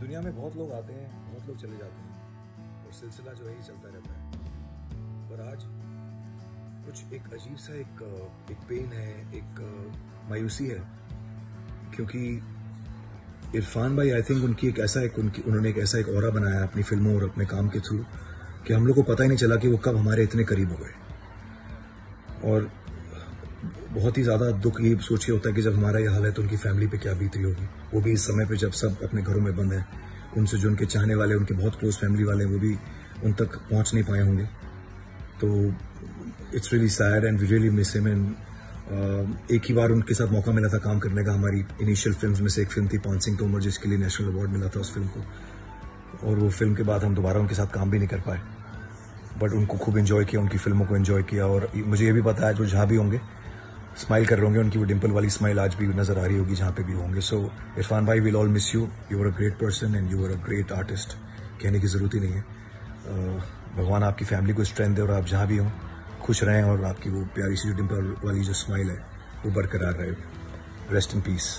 दुनिया में बहुत लोग आते हैं, बहुत लोग चले जाते हैं और सिलसिला जो है ही चलता रहता है। पर आज कुछ एक अजीब सा एक एक पेन है, एक, मायूसी है, क्योंकि इरफान भाई आई थिंक उनकी एक ऐसा एक, उनकी, उन्होंने एक ऐसा एक और बनाया अपनी फ़िल्मों और अपने काम के थ्रू कि हम लोग को पता ही नहीं चला कि वो कब हमारे इतने करीब हो गए। और बहुत ही ज़्यादा दुख ये सोच के होता है कि जब हमारा ये हाल है तो उनकी फैमिली पे क्या बीत रही होगी? वो भी इस समय पे जब सब अपने घरों में बंद हैं, उनसे जो उनके चाहने वाले, उनके बहुत क्लोज फैमिली वाले हैं, वो भी उन तक पहुँच नहीं पाए होंगे। तो it's really sad and we really miss him and एक ही बार उनके साथ मौका मिला था काम करने का, हमारी इनिशियल फ़िल्म में से एक फ़िल्म थी पान सिंह तोमर, जिसके लिए नेशनल अवार्ड मिला था उस फ़िल्म को। और वो फ़िल्म के बाद हम दोबारा उनके साथ काम भी नहीं कर पाए। बट उनको खूब इन्जॉय किया, उनकी फ़िल्मों को इन्जॉय किया और मुझे ये भी पता है, जो जहाँ भी होंगे स्माइल कर रहे होंगे, उनकी वो डिम्पल वाली स्माइल आज भी नज़र आ रही होगी, जहाँ पे भी होंगे। सो इरफान भाई will all miss you you are a great person and you are a great artist कहने की ज़रूरत ही नहीं है। भगवान आपकी फैमिली को स्ट्रेंथ दे और आप जहाँ भी हों, खुश रहें और आपकी वो प्यारी सी जो डिम्पल वाली जो स्माइल है, वो बरकरार रहे। Rest in peace